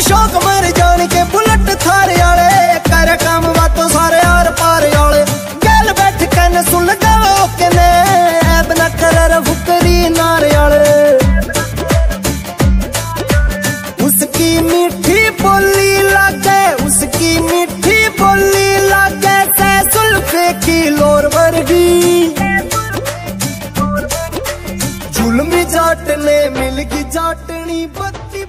शौक मर जान के बुलेट थारे आले, कर काम बातों सारे आर पार आले। गल बैठ कन सुन गाओ के ने ऐब न कर फुकरी नारे आले। उसकी मीठी बोली लागे, उसकी मीठी बोली लागे, से सुल्फे की लोर वर्गी। जुल्मी जाट ने मिल की जाटनी बत्ती